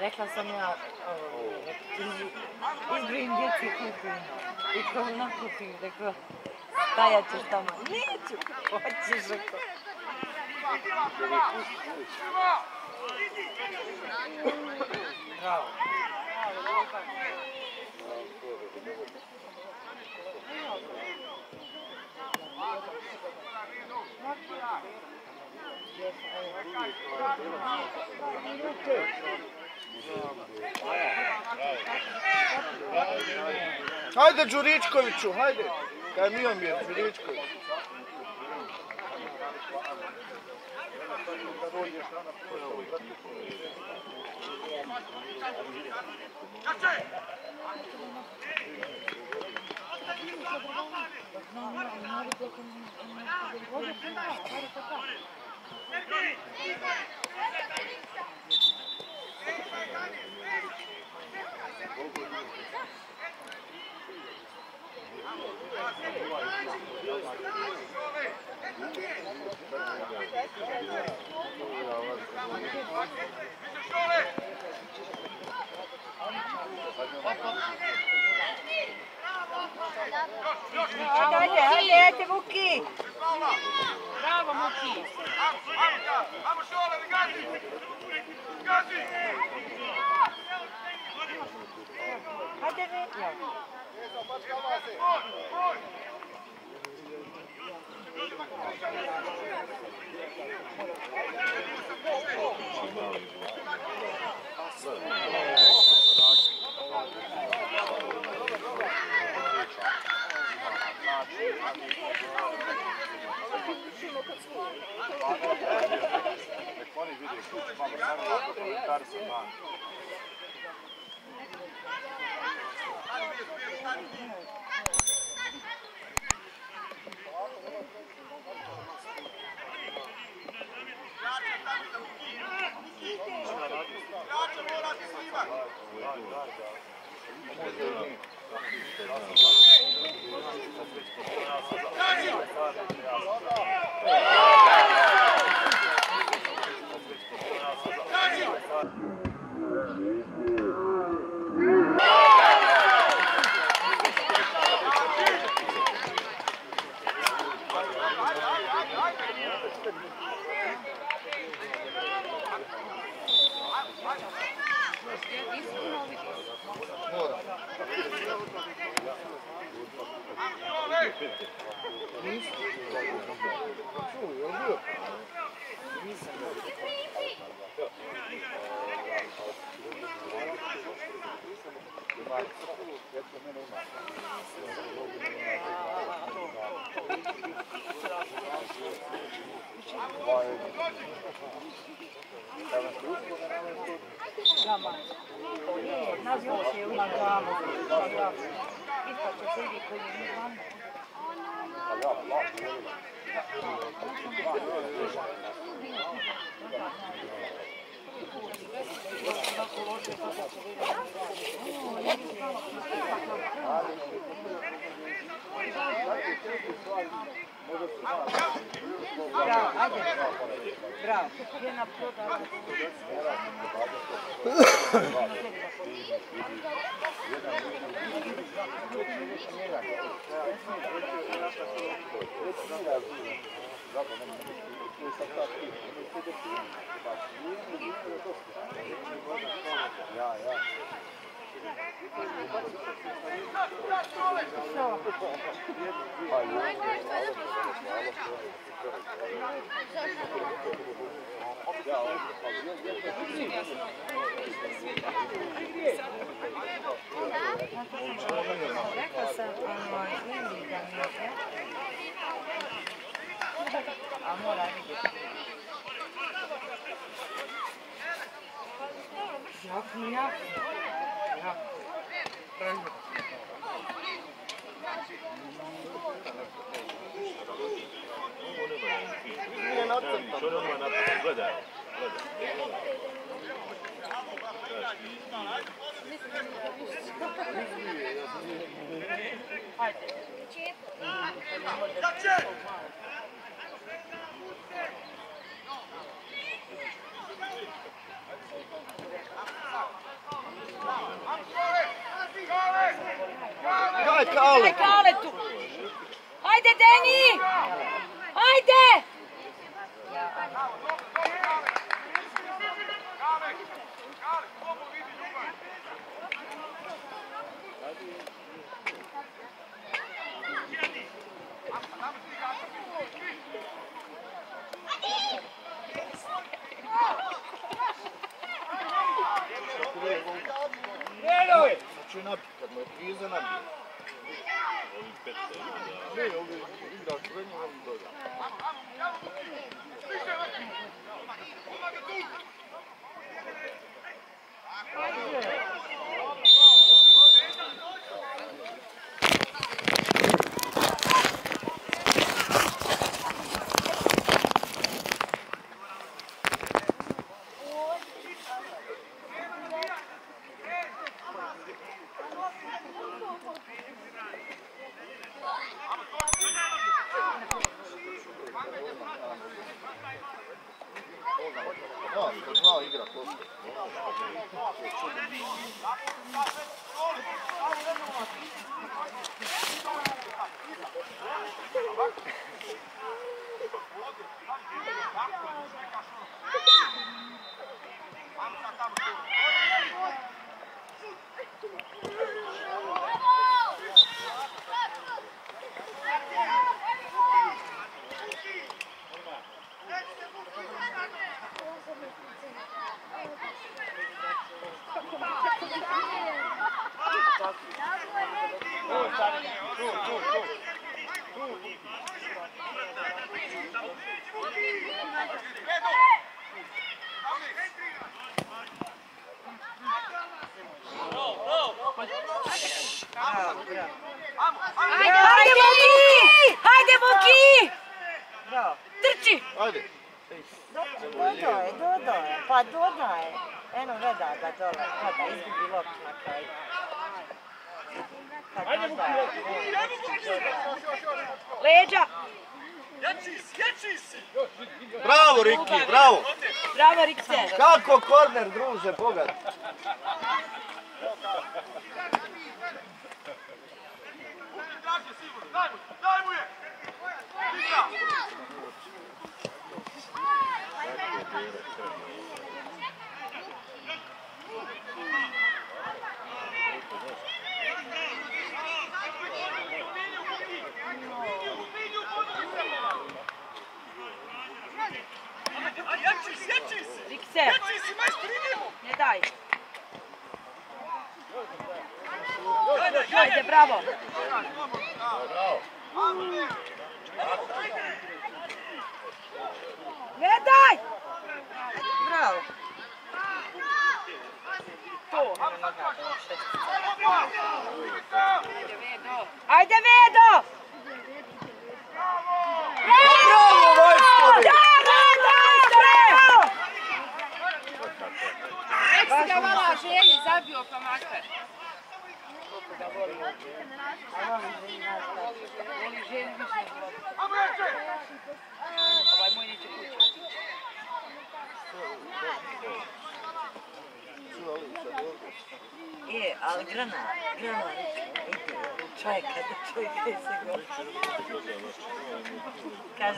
Reklamsanıyor. Izgreen djeci kuhinju. I ko ona kuhinju, rekao, stajat ćeš tamo. Neću, hoćeš, rekao. Bravo. Bravo. Hajde Đuričkoviću, hajde. Da mi on je Đuričković. Kad Hopp, hopp. Cadê a letra, Muki? Brava, Muki! Vamos, chora, Ligati! Vamos Cadê vamos letra? Vai, vai, vai! Vai, vai, vai! Vai, vai, vai! On je Đuričković. Ajde, ajde, ajde, ajde, Vuki! Bravo, Thank you. Veljko! Nas je u glavu. Isto će se vidi koji je van. Bravo, ajde. Bravo. Jedna proda. Ja, ja. Rekla sam, ono, vidi da mi je. A mora vidjeti. Jako, jako. Jako. Hajde. Hajde. sağlık. Haydi Deni. Haydi. Чуй напитка, мы призваны. 네 여기 우리 나 주변에 가면 거 Thank you.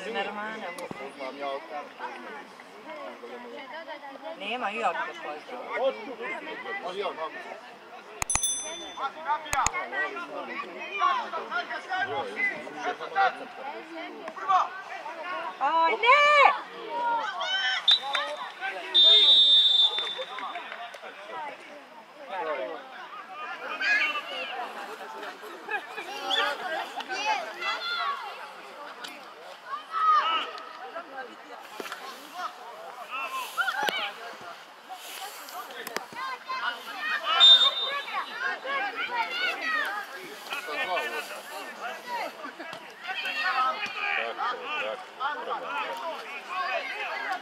una hermana. Nema jog također. Aj, ne! Thank you.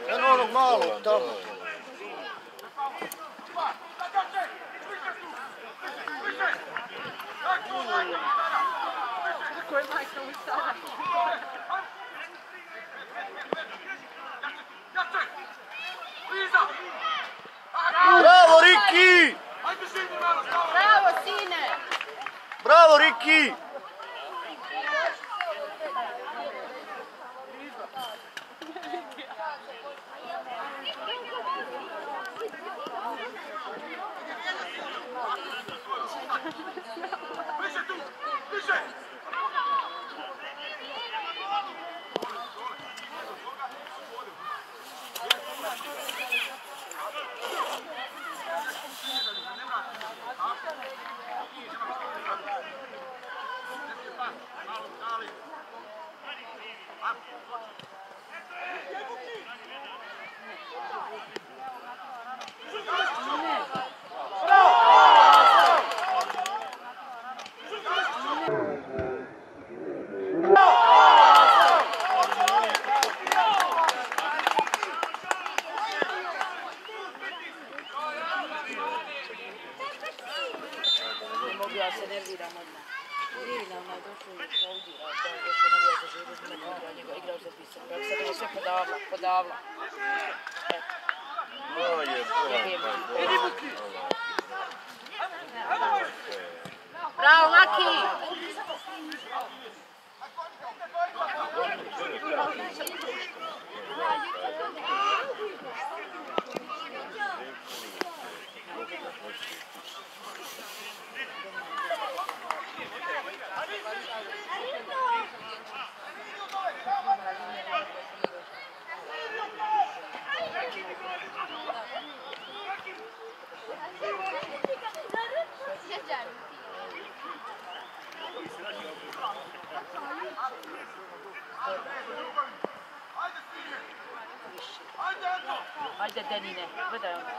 Sen oğlum ne oğlum tamam. Bravo, Riki! Bravo, sine! Bravo, Riki! 对呢，不咋。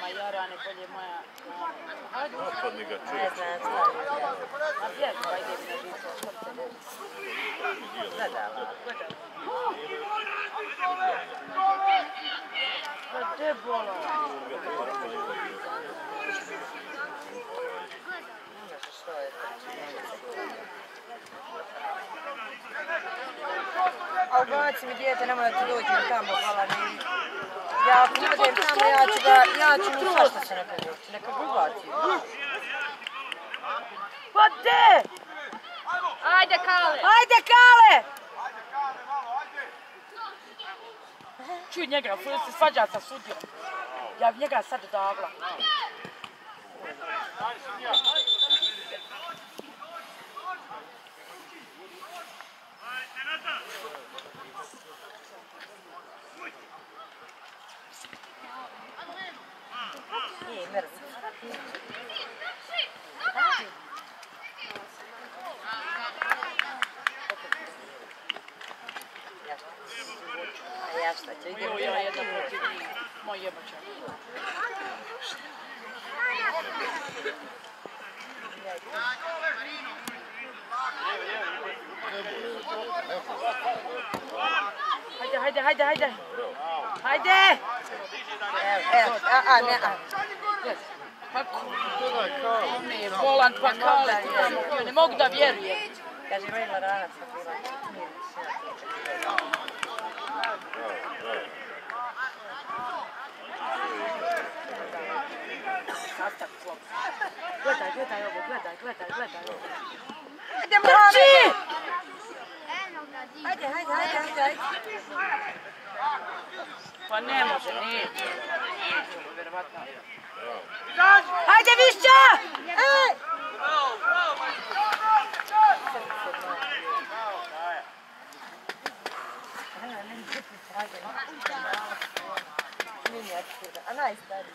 bud, kako? Ajde, ba. Ne, Ma Jarane, bolje moja. Ne znam šta bi ja. a gdje? Ajde, mi na žicu. Gledala. Pa gdje bola? Što je to? A ubaci mi dijete, nemoj da ti dođem tamo, hvala mi. Ja ako ne budem tamo, ja ću da, ja ću mu sašta se ne pedući, neka ga ubaci. Pa gde? Ajde Kale! Ajde Kale! Čuj njega, fuj se svađa sa sudijom. Ja bi njega sad dodavla. Ajde, sudija! Hajde, hajde, hajde! Evo, evo, a, a, ne, a. Ne je bolan, pa tamo bio, ne mogu da vjerujem. Kaže, ranac bila. Više. Sastav klop. Gledaj, gledaj ovo, gledaj, gledaj, gledaj. Ajde, Trči! Ajde, hajde, hajde, hajde, hajde. Pa ne može. Vjerovatno. Hajde, Višća! Ej! A najstariji.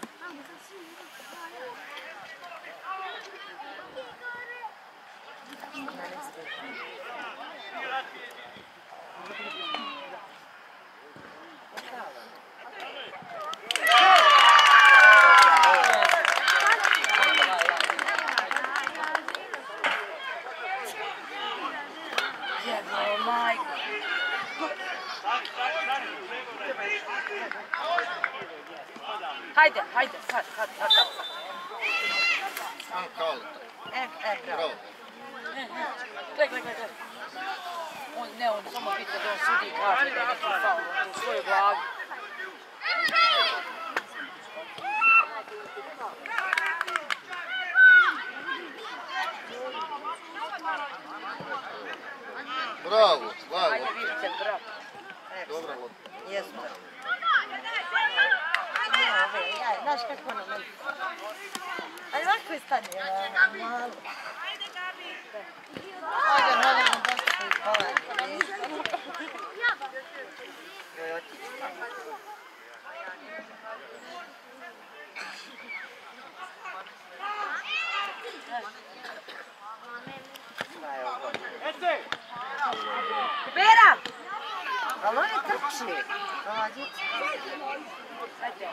しに。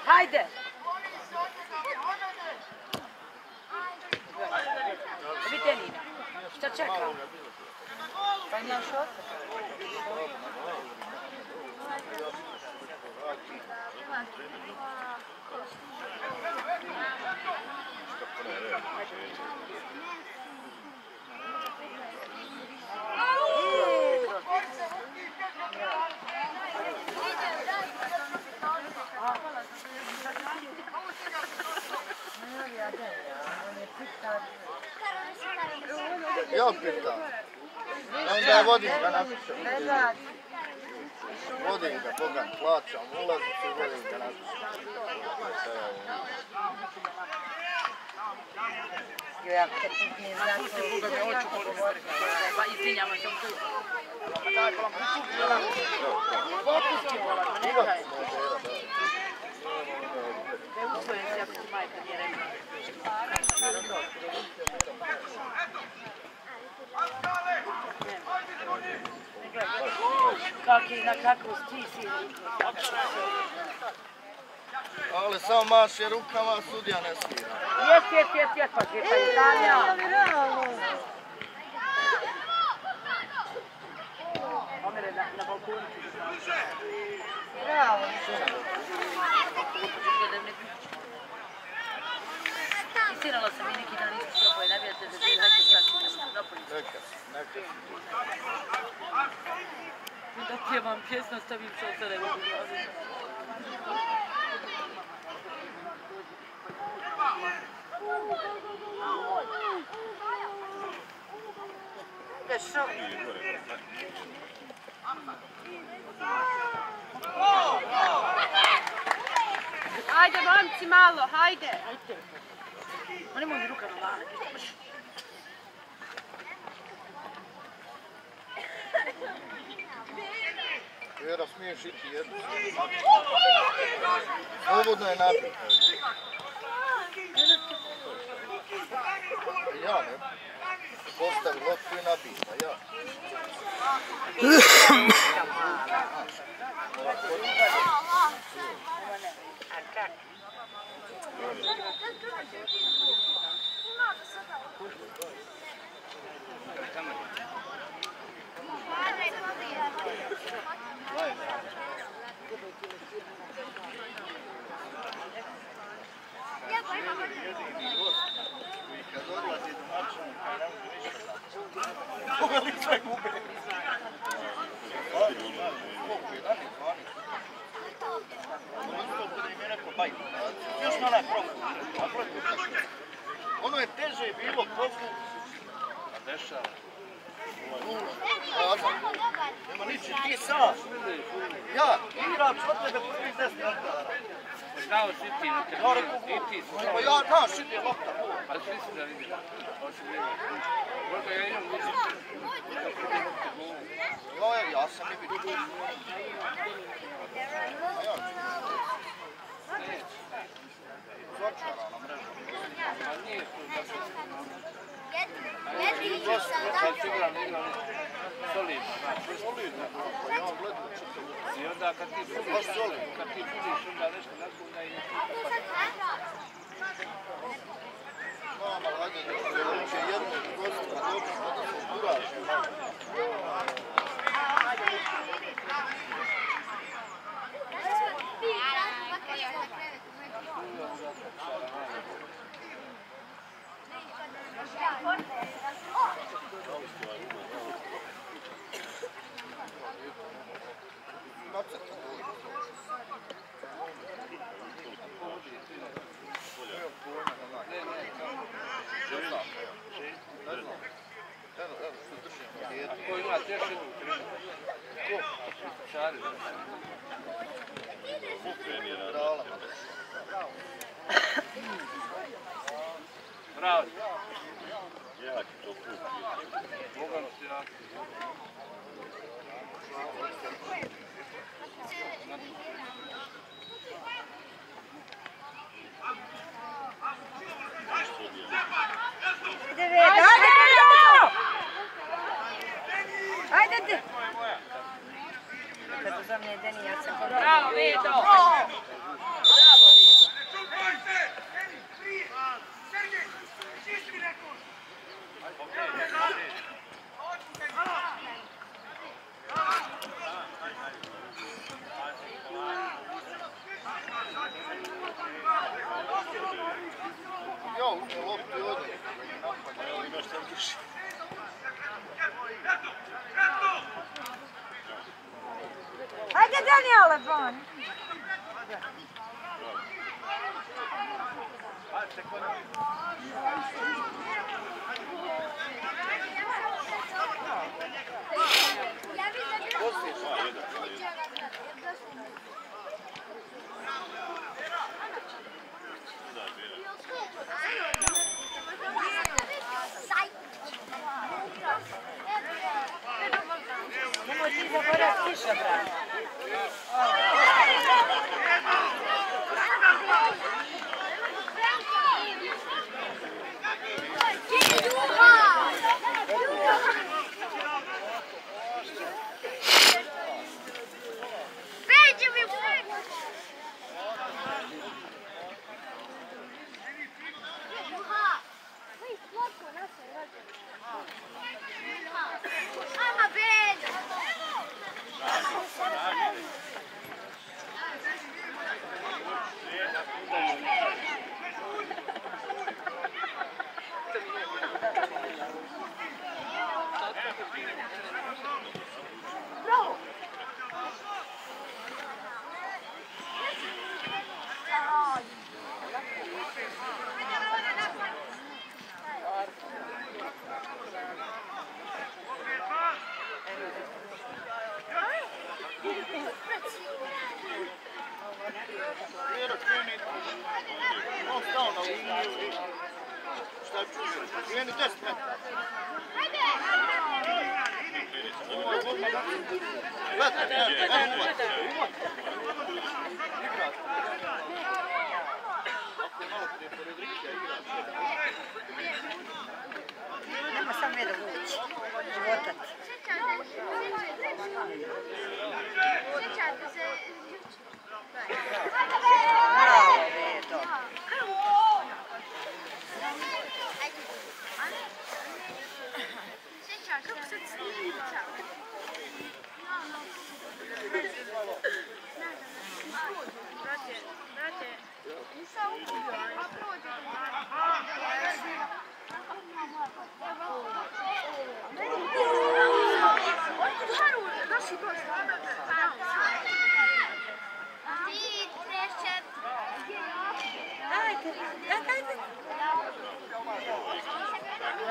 吐いて。見てみな。ひとち。ファイナショ。Ja pitam. Onda vodim ga napišem. Vodim ga, Boga, plaćam ulaznicu i vodim ga napišem. Jo, ja kad ne znam to. Boga ja, oču boli me Pa izvinjavam se. Popusti bolan, ma ne daj. Da je usvojen se ako ti majka nije rekla. Kaki, na kako ti si. Ali samo maše rukama, sudija ne svira. Jes, jes, jes, jes, pa ti pa je pa Italija. Omere na, na balkonu. Bravo. Bravo. Sera la să vină chitaristul apoi, n-avea de vedere, hai să stați. Da, pjevam pjesna, stavim se osare. Dešao. Ajde, momci, malo, hajde. Hajde. Hani mi yürü kadın bana gitmiş. Jer smiješ iti jednu. Slobodno je naprijed. Ja ne. Postavi loptu i napisa, ja. Ovako, Koga li? Još na onaj profu. A profu. Ono je teže bilo profu. A dešava. Nema ničeg, ti sam. Ja, igrač od tebe prvi deset metara. Znao si ti, Ja rekao, i ti, pa ja, znaš, ide lopta. ali svi su da. Hoće vidjeti. Koliko ja imam vidiš. Ja, ja, sam je vidio. A ja ću. Začarana mreža. A nije to da se... Sad da igram, igram solidno, znači. Solidno, pa ja gledam čitavu. I onda kad ti pudiš, kad ti pudiš, onda nešto nakon i Mama, hajde, da će jednu gostu na da se uraže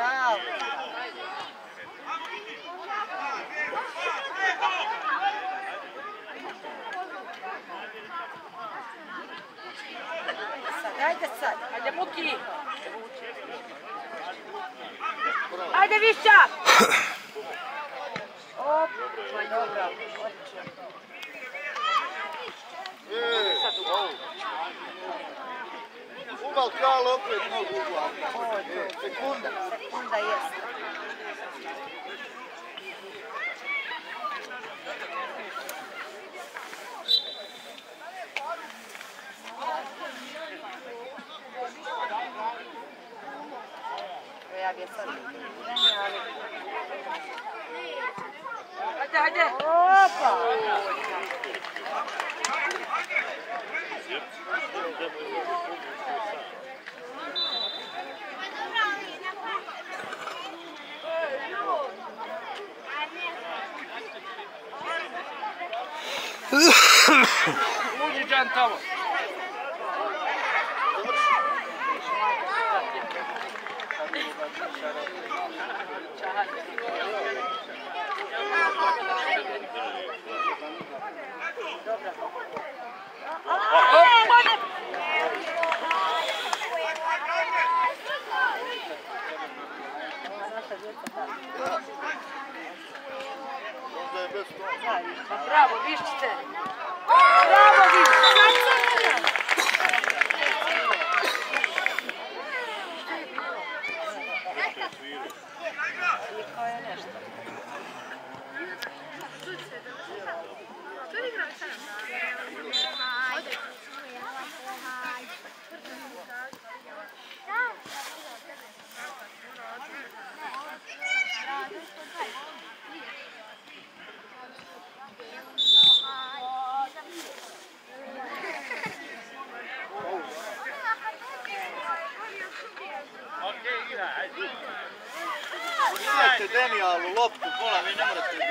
Wow. Ajde sad. Ajde Muki. Ajde Višća. Opa, dobro. Ugal kralo opet mogu uglaviti. Sekunda. Sekunda jeste. cabeça dele. Opa! Onde já então? Bravo, višćice! Bravo, višćice! Renia on ollut loppu. Mulla on niin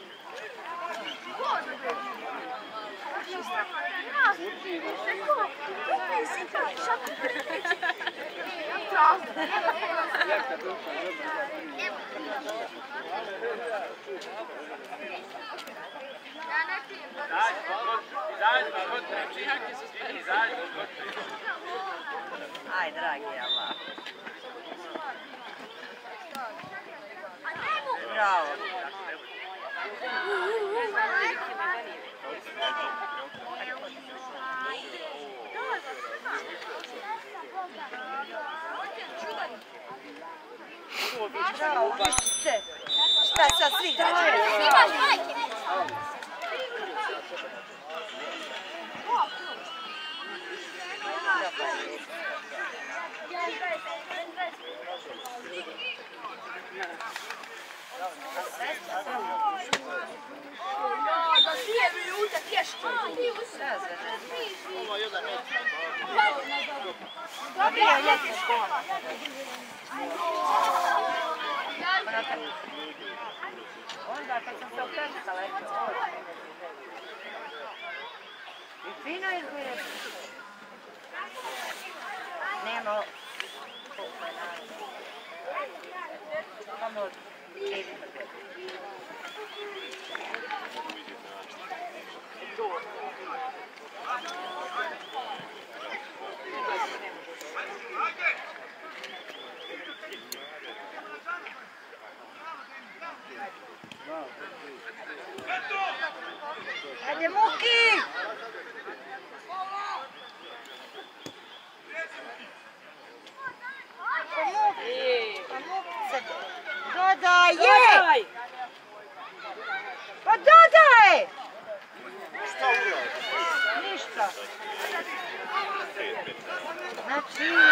Aj, dragi Allah. Bravo. Bravo, biće. Šta sad svi građani? Imaš majke. Yeah.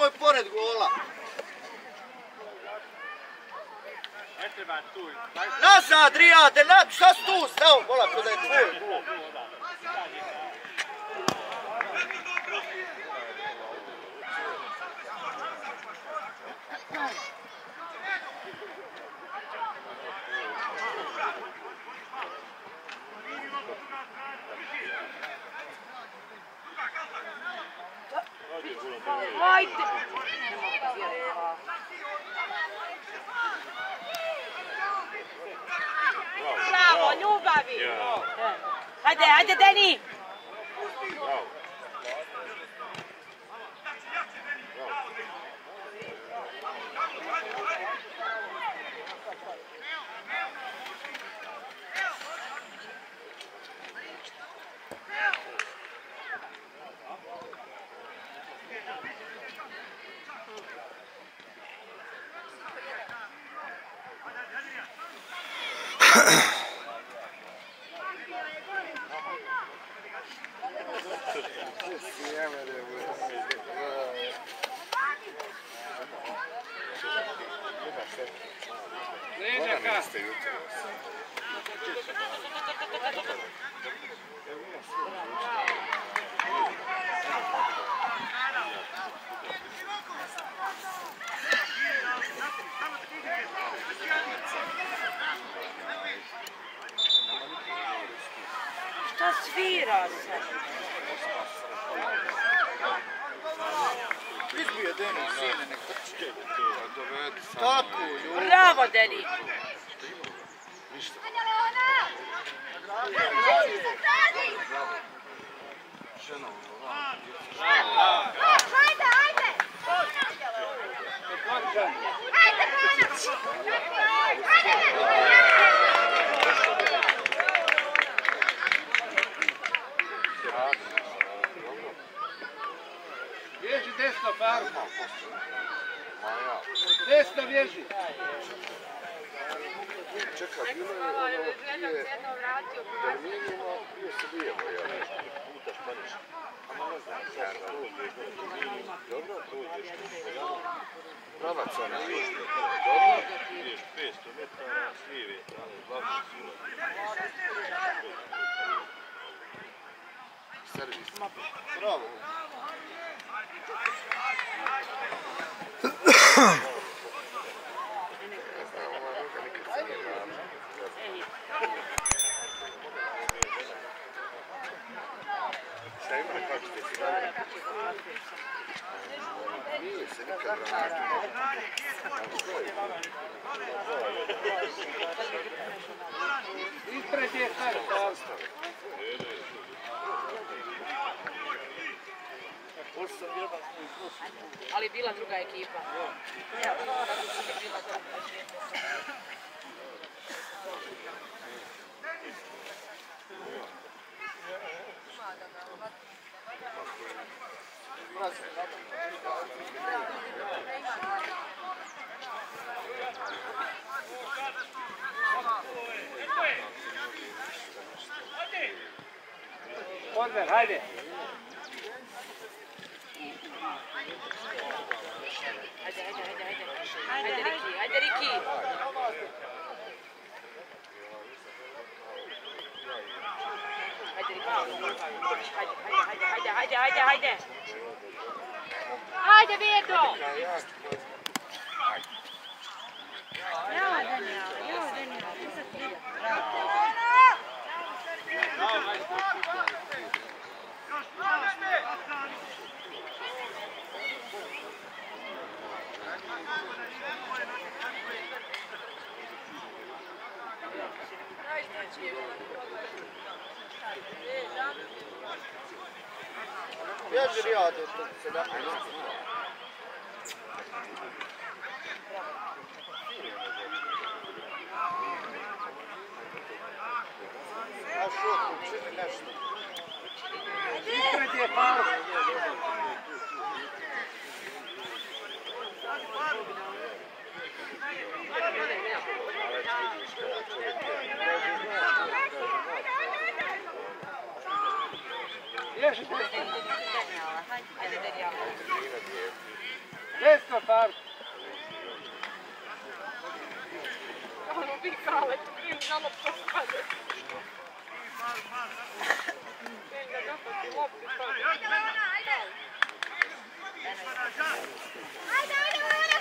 nemoj pored gola. Nazad, Rijade, na, šta si tu stao? Vola, ko da je tvoj gol. Bravo, non, Babi! Yeah. Yeah. Hai, hai, Danny! Oh. cá. Što svira se? Izbije Denis, sine. Dovedi samo. Tako, ljudi. Bravo, Deni. Ženom, Ajde, ajde! Ajde, Bježi desno, Farma. Maja. Desno bježi. Čekaj, bilo je ono prije terminima, prije se bijemo, ja nešto. Puta španiš. Ama ne znam, sad to Dobro, tu. Pravac ona. Dobro. Ideš 500 metara, s lijeve strane, glavni silo. Servis. Bravo. Ispreći je taj stav. Si dali? Nije se nikad vratio. Ali je bila druga ekipa. Ja, tako su mi bila druga ekipa. Odver, hajde. هذا هذا هذا هذا ريكي هذا ريكي هذا هذا هذا هذا هذا بيردو يا دنيا يا دنيا Thank you. Я жря тут. А что тут? Что ты дашь? Где пау? Thank you. Desno parto! Ono vi kale, tu vi malo pokade. Ajde, ajde, ajde! Ajde, ajde, ajde!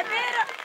¡Botero!